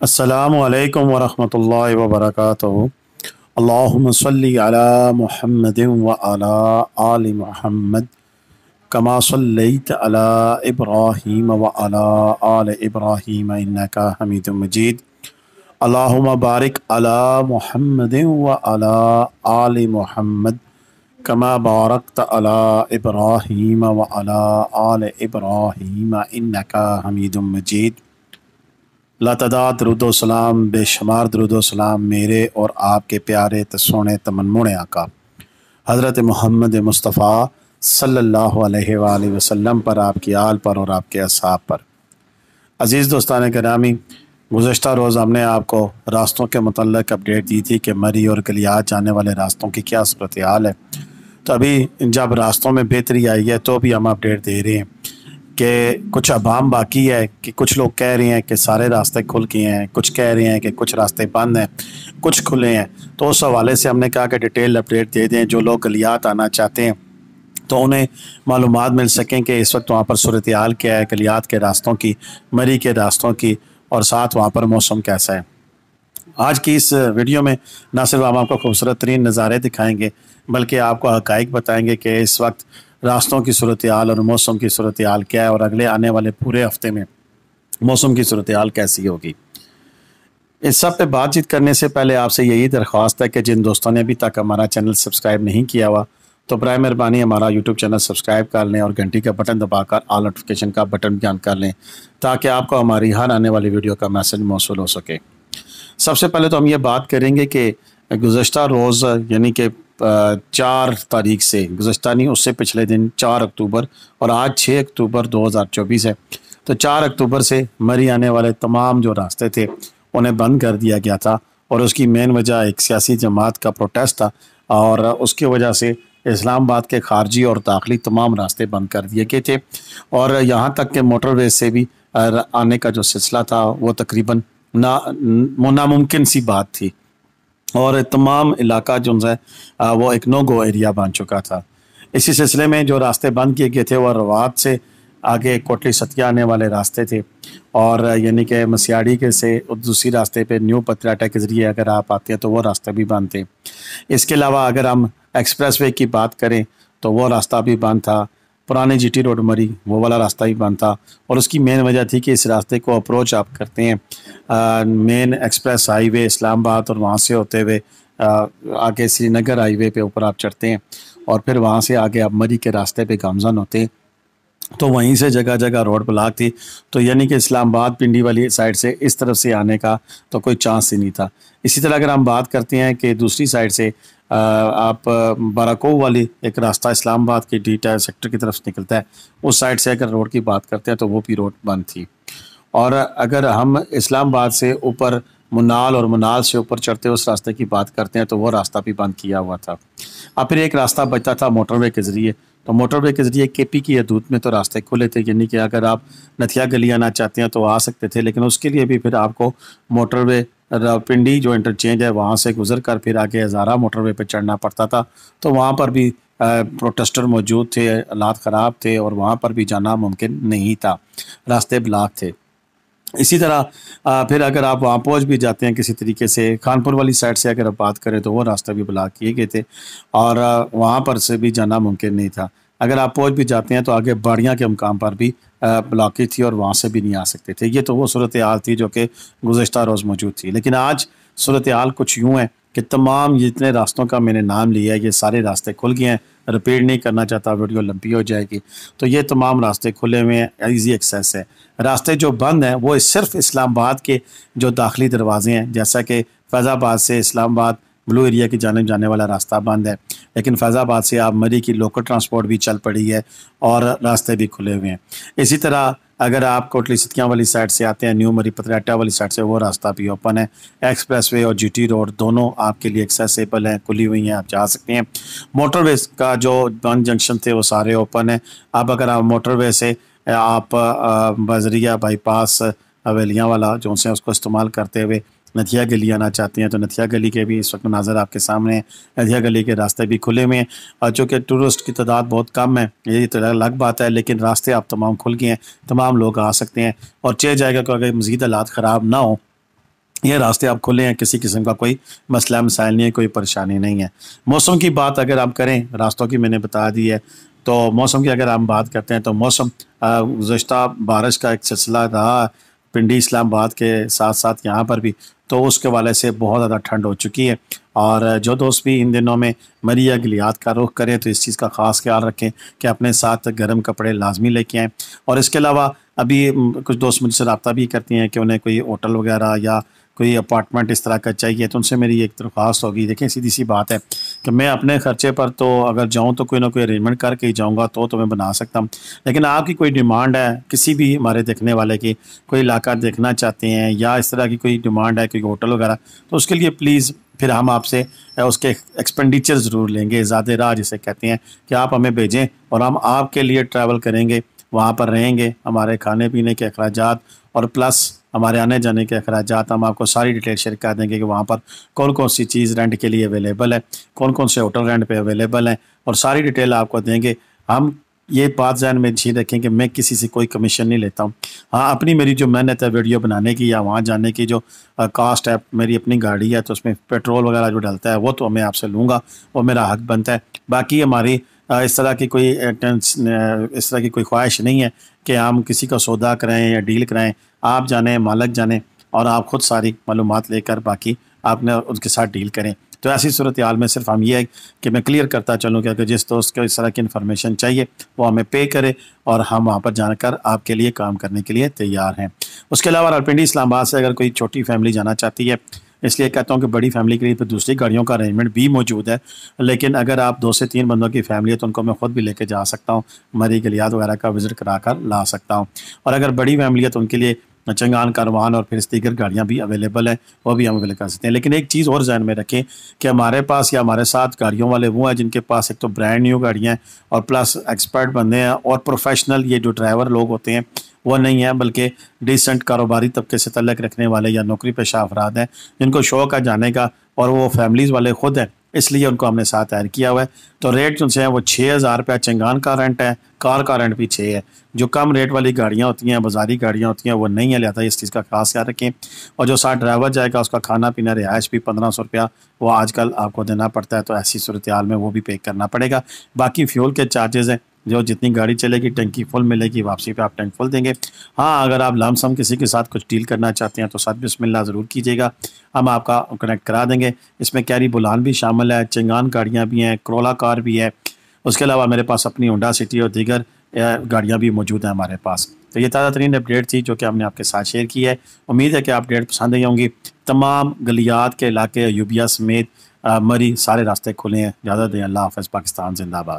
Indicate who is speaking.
Speaker 1: असलकम वरहमल वबरक अल्लाहुम्म सल्लि अला मुहम्मद व अला आलि मुहम्मद कमा सल्लैत अला इब्राहीम व अला आल इब्राहीम इन्नका हमीदुम मजीद अल्लाहुम्म बारिक अला मुहम्मद व अला आलि मुहम्मद कमा बारकत अला इब्राहीम व अला आल इब्राहीम इन्नका हमीदुम मजीद लातदाद रुदोसलाम बेशुमार दरुदोसलाम मेरे और आपके प्यारे तसोने तमन्मुण आका। हज़रत मोहम्मद मुस्तफ़ा सल्लल्लाहु अलैहि वसल्लम पर, आपकी आल पर और आपके असाब पर। अज़ीज़ दोस्तान करामी गुज्त रोज़ हमने आपको रास्तों के मतलब अपडेट दी थी कि मरी और गलियात जाने वाले रास्तों की क्या सूरत हाल है। तो अभी जब रास्तों में बेहतरी आई है तो भी हम अपडेट दे रहे हैं। कि कुछ अबाम बाकी है कि कुछ लोग कह रहे हैं कि सारे रास्ते खुल गए हैं, कुछ कह रहे हैं कि कुछ रास्ते बंद हैं, कुछ खुले हैं। तो उस हवाले से हमने कहा कि डिटेल अपडेट दे दें, जो लोग गलियात आना चाहते हैं तो उन्हें मालूम मिल सकें कि इस वक्त वहाँ पर सूरत हाल क्या है, गलियात के रास्तों की, मरी के रास्तों की, और साथ वहाँ पर मौसम कैसा है। आज की इस वीडियो में ना सिर्फ़ हम आपको खूबसूरत तरीन नज़ारे दिखाएँगे, बल्कि आपको हकाइक बताएँगे कि इस वक्त रास्तों की सूरत हाल और मौसम की सूरत हाल क्या है और अगले आने वाले पूरे हफ़्ते में मौसम की सूरत हाल कैसी होगी? इस सब पे बातचीत करने से पहले आपसे यही दरख्वास्त है कि जिन दोस्तों ने अभी तक हमारा चैनल सब्सक्राइब नहीं किया हुआ तो बर मेहरबानी हमारा यूट्यूब चैनल सब्सक्राइब कर लें और घंटी का बटन दबाकर आल नोटिफिकेशन का बटन भी ऑन कर लें, ताकि आपको हमारी हर आने वाली वीडियो का मैसेज मौसू हो सके। सबसे पहले तो हम ये बात करेंगे कि गुज्त रोज़, यानी कि चार तारीख से गुजशत नहीं, उससे पिछले दिन चार अक्टूबर और आज छः अक्टूबर 2024 है। तो चार अक्टूबर से मरी आने वाले तमाम जो रास्ते थे, उन्हें बंद कर दिया गया था और उसकी मेन वजह एक सियासी जमात का प्रोटेस्ट था और उसकी वजह से इस्लामाबाद के खारजी और दाखिली तमाम रास्ते बंद कर दिए गए थे। और यहाँ तक के मोटरवे से भी आने का जो सिलसिला था, वो तकरीबन ना, नामुमकिन सी बात थी। और तमाम इलाका जो है वो एक नो गो एरिया बन चुका था। इसी सिलसिले में जो रास्ते बंद किए गए थे वह रवात से आगे कोटली सतिया आने वाले रास्ते थे। और यानी कि मसियाड़ी के से दूसरी रास्ते पे न्यू पत्राटा के ज़रिए अगर आप आते हैं तो वो रास्ते भी बंद थे। इसके अलावा अगर हम एक्सप्रेस वे की बात करें तो वो रास्ता भी बंद था। पुरानी जीटी रोड मरी, वो वाला रास्ता ही बंद था। और उसकी मेन वजह थी कि इस रास्ते को अप्रोच आप करते हैं। मेन एक्सप्रेस हाईवे इस्लामाबाद और वहाँ से होते हुए आगे श्रीनगर हाईवे पे ऊपर आप चढ़ते हैं। और फिर वहाँ से आगे आप मरी के रास्ते पे गामजन होते हैं। तो वहीं से जगह जगह रोड ब्लॉक थी। तो यानी कि इस्लामाबाद पिंडी वाली साइड से इस तरफ़ से आने का तो कोई चांस ही नहीं था। इसी तरह अगर हम बात करते हैं कि दूसरी साइड से आप बाराको वाली एक रास्ता इस्लामाबाद के डी टायर सेक्टर की तरफ़ से निकलता है, उस साइड से अगर रोड की बात करते हैं तो वो भी रोड बंद थी। और अगर हम इस्लामाबाद से ऊपर मुनाल और मुनाल से ऊपर चढ़ते उस रास्ते की बात करते हैं तो वो रास्ता भी बंद किया हुआ था। अब फिर एक रास्ता बचता था मोटरवे के ज़रिए तो मोटरवे के ज़रिए के पी की हदूद में तो रास्ते खुले थे, यानी कि अगर आप नथिया गली आना चाहते हैं तो आ सकते थे, लेकिन उसके लिए भी फिर आपको मोटरवे पिंडी जो इंटरचेंज है, वहाँ से गुजर कर फिर आगे हज़ारा मोटरवे पर चढ़ना पड़ता था। तो वहाँ पर भी प्रोटेस्टर मौजूद थे, हालात ख़राब थे और वहाँ पर भी जाना मुमकिन नहीं था। रास्ते ब्लाक थे। इसी तरह फिर अगर आप वहाँ पहुँच भी जाते हैं किसी तरीके से, खानपुर वाली साइड से अगर आप बात करें तो वो रास्ते भी ब्लॉक किए गए थे और वहाँ पर से भी जाना मुमकिन नहीं था। अगर आप पहुँच भी जाते हैं तो आगे बाड़ियाँ के मुकाम पर भी ब्लॉकेज थी और वहाँ से भी नहीं आ सकते थे। ये तो वो सूरत हाल थी जो कि गुज्त रोज़ मौजूद थी। लेकिन आज सूरत हाल कुछ यूँ है कि तमाम जितने रास्तों का मैंने नाम लिया है, ये सारे रास्ते खुल गए हैं। रिपीट नहीं करना चाहता वीडियो लंबी हो जाएगी। तो ये तमाम रास्ते खुले हुए हैं ईजी एक्सेस है। रास्ते जो बंद हैं, वो सिर्फ़ इस्लामाबाद के जो दाखिली दरवाजे हैं, जैसा कि फैज़ाबाद से इस्लामाबाद ब्लू एरिया की जाने जाने वाला रास्ता बंद है। लेकिन फैज़ाबाद से आप मरी की लोकल ट्रांसपोर्ट भी चल पड़ी है और रास्ते भी खुले हुए हैं। इसी तरह अगर आप कोटली सतियाँ वाली साइड से आते हैं, न्यू मरी पतराटा वाली साइड से, वो रास्ता भी ओपन है। एक्सप्रेस वे और जीटी रोड दोनों आपके लिए एक्सेसिबल हैं, खुली हुई हैं, आप जा सकते हैं। मोटरवे का जो बंद जंक्शन थे, वो सारे ओपन हैं। अब अगर आप मोटरवे से, आप बजरिया बाईपास हवेलियाँ वाला जो से उसको इस्तेमाल करते हुए नथिया गली आना चाहते हैं तो नथिया गली के भी इस वक्त नाजर आपके सामने हैं। नथिया गली के रास्ते भी खुले हुए हैं और चूँकि टूरिस्ट की तादाद बहुत कम है, ये तो अलग बात है, लेकिन रास्ते आप तमाम खुल गए हैं, तमाम लोग आ सकते हैं और चेह जाएगा कि अगर मज़ीद हालात ख़राब ना हो, ये रास्ते आप खुले हैं, किसी किस्म का कोई मसला, मसाइल नहीं है, कोई परेशानी नहीं है। मौसम की बात अगर आप करें, रास्तों की मैंने बता दी है तो मौसम की अगर हम बात करते हैं तो मौसम गुज्त बारिश का एक सिलसिला रहा पिंडी इस्लामाबाद के साथ साथ यहाँ पर भी तो उसके वाले से बहुत ज़्यादा ठंड हो चुकी है। और जो दोस्त भी इन दिनों में मरी या गलियात का रुख करें तो इस चीज़ का ख़ास ख्याल रखें कि अपने साथ गर्म कपड़े लाजमी लेके आएँ। और इसके अलावा अभी कुछ दोस्त मुझसे रबता भी करती हैं कि उन्हें कोई होटल वगैरह या कोई अपार्टमेंट इस तरह का चाहिए तो उनसे मेरी एक दरख्वास्त होगी। देखें सीधी सी बात है। कि मैं अपने ख़र्चे पर तो अगर जाऊँ तो कोई ना कोई अरेंजमेंट करके ही जाऊँगा तो तो मैं बना सकता हूँ। लेकिन आपकी कोई डिमांड है किसी भी हमारे देखने वाले की, कोई इलाका देखना चाहते हैं या इस तरह की कोई डिमांड है, कोई होटल वगैरह तो उसके लिए प्लीज़ फिर हम आपसे उसके एक्सपेंडिचर ज़रूर लेंगे। ज़्यादा राह जिसे कहते हैं कि आप हमें भेजें और हम आपके लिए ट्रैवल करेंगे, वहाँ पर रहेंगे, हमारे खाने पीने के अखराज और प्लस हमारे आने जाने के अखराज हम आपको सारी डिटेल शेयर कर देंगे कि वहाँ पर कौन कौन सी चीज़ रेंट के लिए अवेलेबल है कौन कौन से होटल रेंट पे अवेलेबल हैं, और सारी डिटेल आपको देंगे। हम ये बात जहन में झी रखें कि मैं किसी से कोई कमीशन नहीं लेता हूँ। हाँ अपनी मेरी जो मेहनत है वीडियो बनाने की या वहाँ जाने की जो कास्ट है, मेरी अपनी गाड़ी है तो उसमें पेट्रोल वगैरह जो डलता है, वो तो मैं आपसे लूँगा, वो मेरा हक बनता है। बाकी हमारी इस तरह की कोई इस तरह की कोई ख्वाहिश नहीं है कि हम किसी का सौदा कराएँ या डील कराएँ। आप जाने, मालक जाने और आप ख़ुद सारी मालूम लेकर बाकी आपने उनके साथ डील करें। तो ऐसी सूरत हाल में सिर्फ़ हम ये है कि मैं क्लियर करता चलूँ कि अगर जिस दोस्त को इस तरह की इन्फॉर्मेशन चाहिए, वो हमें पे करे और हम वहाँ पर जाकर आपके लिए काम करने के लिए तैयार हैं। उसके अलावा रालपिंडी इस्लामाबाद से अगर कोई छोटी फैमिली जाना चाहती है इसलिए कहता हूँ कि बड़ी फैमिली के लिए तो दूसरी गाड़ियों का अरेंजमेंट भी मौजूद है। लेकिन अगर आप दो से तीन बंदों की फैमिली है तो उनको मैं खुद भी लेके जा सकता हूँ, मरी गलियात वगैरह का विज़िट करा कर ला सकता हूँ। और अगर बड़ी फैमिली है तो उनके लिए चंगान कारवान और फिर दीगर गाड़ियाँ भी अवेलेबल हैं, वो भी हम अवेलेबल कर सकते हैं। लेकिन एक चीज़ और जहन में रखें कि हमारे पास या हमारे साथ गाड़ियों वाले वो हैं जिनके पास एक तो ब्रांड न्यू गाड़ियाँ हैं और प्लस एक्सपर्ट बंदे हैं और प्रोफेशनल ये जो ड्राइवर लोग होते हैं, वो नहीं है, बल्कि डिसेंट कारोबारी तबके से तलक रखने वाले या नौकरी पेशा अफराद हैं, जिनको शौक है जाने का और वो फैमिलीज़ वाले ख़ुद हैं। इसलिए उनको हमने साथ ऐड किया हुआ है। तो रेट जो है वो छः हज़ार रुपया चंगान का रेंट है, कार का रेंट भी छः है। जो कम रेट वाली गाड़ियाँ होती हैं, बाजारी गाड़ियाँ होती हैं, वो नहीं है। लिहाजा इस चीज़ का खास ख्याल रखें। और जो साथ ड्राइवर जाएगा, उसका खाना पीना, रिहायश भी पंद्रह सौ रुपया वो आजकल आपको देना पड़ता है। तो ऐसी सूरत में वो भी पे करना पड़ेगा। बाकी फ्यूल के चार्जेज़ हैं जो जितनी गाड़ी चलेगी, टंकी फुल मिलेगी, वापसी पे आप टैंक फुल देंगे। हाँ अगर आप लमसम किसी के साथ कुछ डील करना चाहते हैं तो साथ बिस्मिल्लाह ज़रूर कीजिएगा। हम आपका कनेक्ट करा देंगे। इसमें कैरी बुलान भी शामिल है, चिंगान गाड़ियाँ भी हैं, करोला कार भी है। उसके अलावा मेरे पास अपनी होंडा सिटी और दीगर गाड़ियाँ भी मौजूद हैं हमारे पास। तो ये ताज़ा तरीन अपडेट थी जो कि हमने आपके साथ शेयर की है। उम्मीद है कि आप अपडेट पसंद आई होंगी। तमाम गलियात के इलाके, यूबिया समेत मरी सारे रास्ते खुले हैं। ज़्यादा दें। अल्लाह हाफ़ पाकिस्तान, जिंदाबाद।